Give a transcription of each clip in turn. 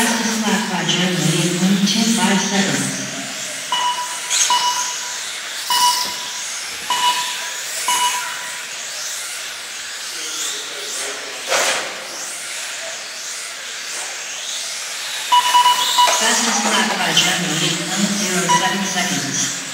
As described by Jeremy in 257. Fastest lap by Jeremy in 107 seconds.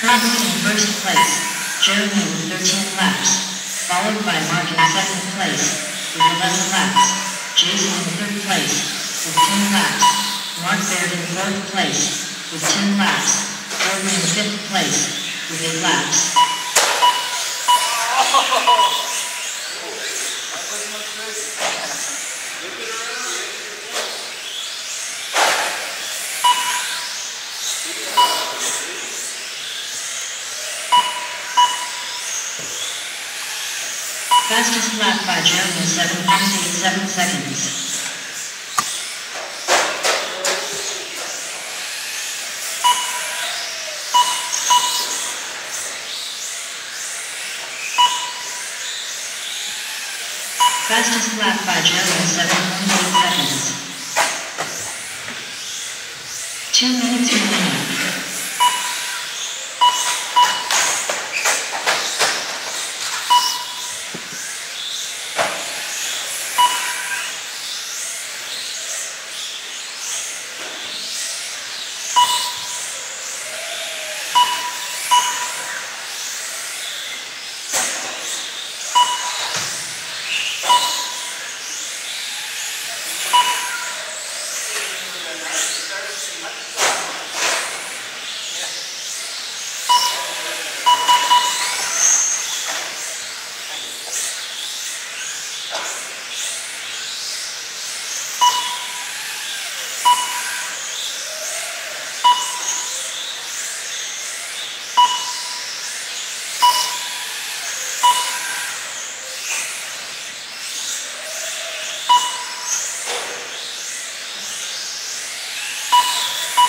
In first place, Jeremy with 13 laps, followed by Mark in second place with 11 laps, Jason in third place with 10 laps, Mark Baird in fourth place with 10 laps, Gordon in fifth place with 8 laps. Fastest lap by Jeremy, 7.87 seconds. Fastest lap by Jeremy, 7.8 seconds. Two minutes remaining.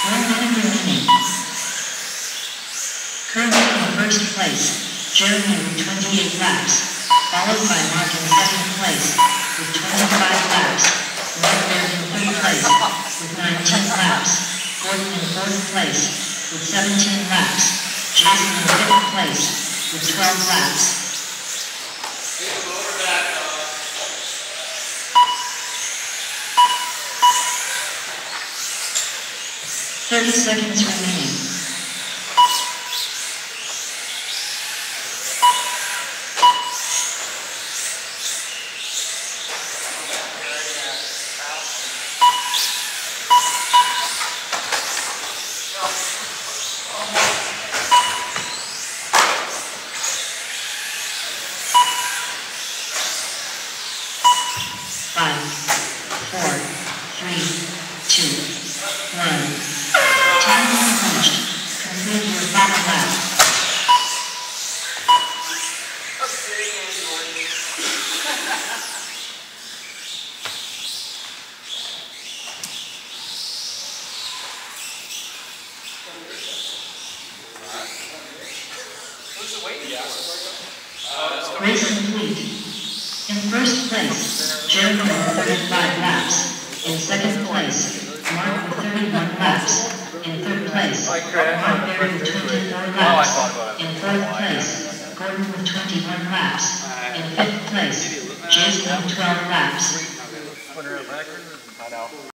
One minute remaining. Currently in first place, Jeremy with 28 laps, followed by Mark in second place with 25 laps, Mark in third place with 19 laps, Gordon in fourth place with 17 laps, Jason in fifth place with 12 laps. Thirty seconds remaining. Race complete. In first place, Jeremy with 35 laps. In second place, Mark with 31 laps. In third place, Mark Berry with 24 laps. In fourth place, Gordon with 21 laps. In fifth place, Jason, 12 laps.